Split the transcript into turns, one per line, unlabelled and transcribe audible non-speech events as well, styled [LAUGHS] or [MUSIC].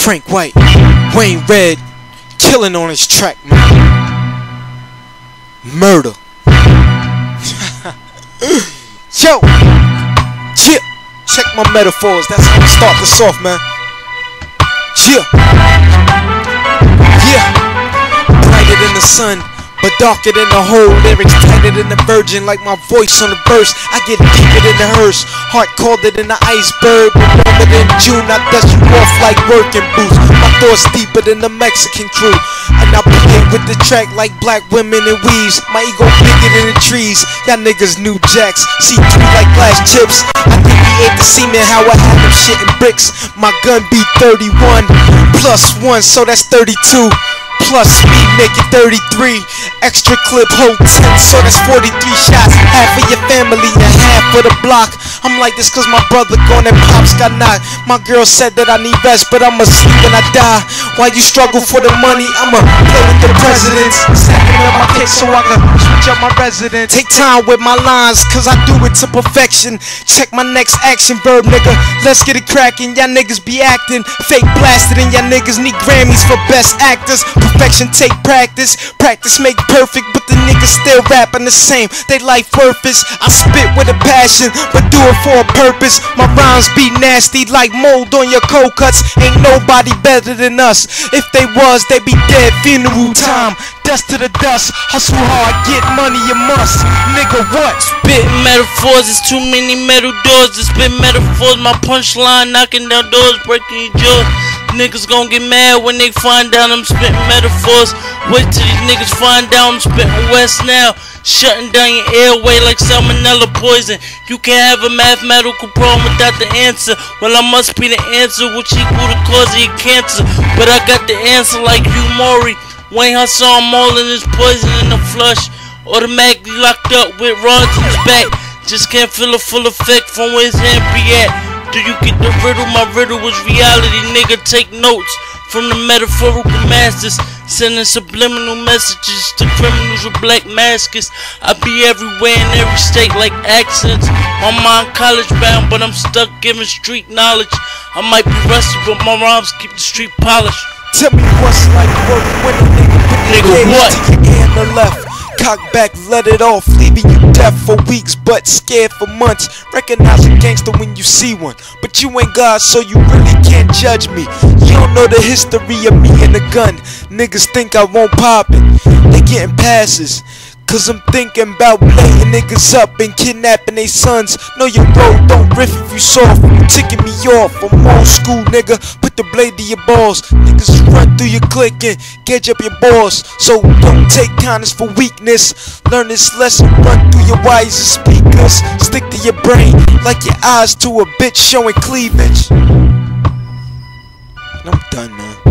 Frank White, Wayne Red, killing on his track, man. Murder. [LAUGHS] Yo, check my metaphors. That's how I start this off, man. Yeah, yeah, brighter than the sun. But darker than the whole lyrics, tighter than the virgin, like my voice on the verse. I get deeper than the hearse, heart colder than the iceberg. But warmer than June, I dust you off like working boots. My thoughts deeper than the Mexican crew. And I play with the track like black women and weaves. My ego bigger than the trees. Y'all niggas new jacks, see through like glass chips. I think we ate the semen, how I had them shit in bricks. My gun be 31 plus one, so that's 32 plus me, make it 33 extra clip hold 10 so that's 43 shots. Half of your family and half of the block. I'm like this cause my brother gone and pops got knocked. My girl said that i need rest but i'ma sleep when i die. While you struggle for the money? I'ma play with the presidents. Stacking up my kicks so i can switch up my residence. Take time with my lines cause i do it to perfection. Check my next action verb nigga. Let's get it cracking. Y'all niggas be acting fake blasted and y'all niggas need grammys for best actors. Perfection take practice. Practice make perfect, but the niggas still rapping the same. They life purpose. I spit with a passion, but do it for a purpose. My rhymes be nasty like mold on your cold cuts. Ain't nobody better than us. If they was, they be dead. Funeral time. Dust to the dust. Hustle hard, get money, you must. Nigga, what?
Spit metaphors, it's too many metal doors to spit metaphors. My punchline knocking down doors, breaking your jaws. Niggas gon' get mad when they find out I'm spitting metaphors. Wait till these niggas find out I'm spitting West now. Shutting down your airway like salmonella poison. You can't have a mathematical problem without the answer. Well, I must be the answer, which equal the cause of your cancer. But I got the answer like you, Maury. Wayne Hustle, I'm all in his poison in the flush. Automatically locked up with rods in his back. Just can't feel a full effect from where his hand be at. Do you get the riddle? My riddle was reality, nigga. Take notes from the metaphorical masters, sending subliminal messages to criminals with black masks. I be everywhere in every state like accents. My mind college bound, but I'm stuck giving street knowledge. I might be rusty, but my rhymes keep the street polished.
Tell me what's like work when a nigga put the
Nigga, what?
to your ear the left. Cock back, let it off, leaving you deaf for weeks, but scared for months. Recognize a gangster when you see one, but you ain't God, so you really can't judge me. You don't know the history of me and the gun. Niggas think I won't pop it, they getting passes. Cause I'm thinking about lighting niggas up and kidnapping they sons. No, your road don't riff if you soft. You ticking me off. I'm old school, nigga. Put the blade to your balls. Niggas run through your click and gauge up your balls. So don't take kindness for weakness. Learn this lesson, run through your wisest speakers. Stick to your brain like your eyes to a bitch showing cleavage. I'm done, man.